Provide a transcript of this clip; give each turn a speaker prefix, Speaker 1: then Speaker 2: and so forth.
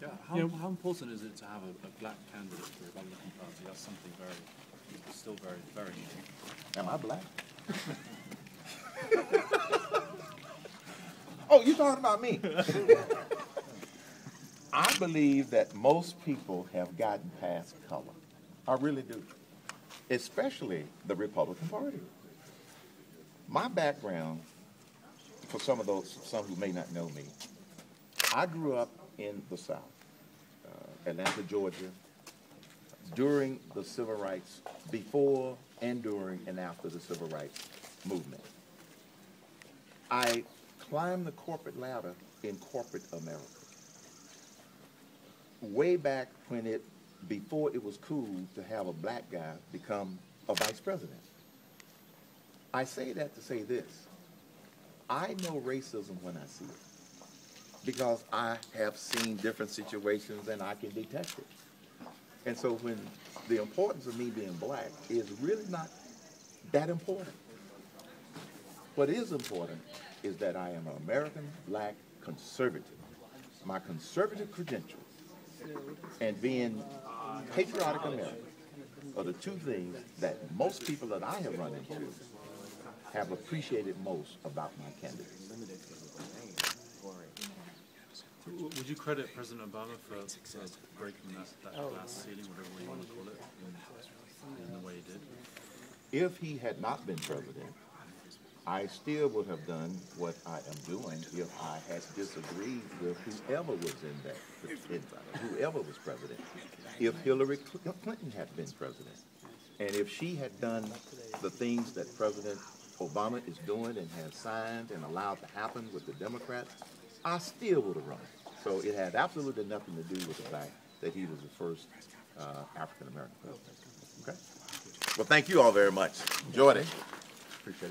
Speaker 1: Yeah, how, how important is it to have a, a black candidate for the Republican Party? That's something very, still very, very new.
Speaker 2: Am I black? oh, you're talking about me? I believe that most people have gotten past color. I really do. Especially the Republican Party. My background, for some of those, some who may not know me, I grew up in the South, uh, Atlanta, Georgia, during the civil rights, before and during and after the civil rights movement. I climbed the corporate ladder in corporate America. Way back when it, before it was cool to have a black guy become a vice president. I say that to say this. I know racism when I see it because I have seen different situations and I can detect it. And so when the importance of me being black is really not that important. What is important is that I am an American black conservative. My conservative credentials and being patriotic American are the two things that most people that I have run into have appreciated most about my candidacy.
Speaker 1: W- Would you credit President Obama for uh, breaking that, that glass ceiling, whatever you want to call it, in, in the way he did?
Speaker 2: If he had not been president, I still would have done what I am doing if I had disagreed with whoever was in that, in, whoever was president. If Hillary Clinton had been president, and if she had done the things that President Obama is doing and has signed and allowed to happen with the Democrats, I still would have run. So it had absolutely nothing to do with the fact that he was the first uh, African American president. Okay. Well, thank you all very much. Enjoyed it. Appreciate it.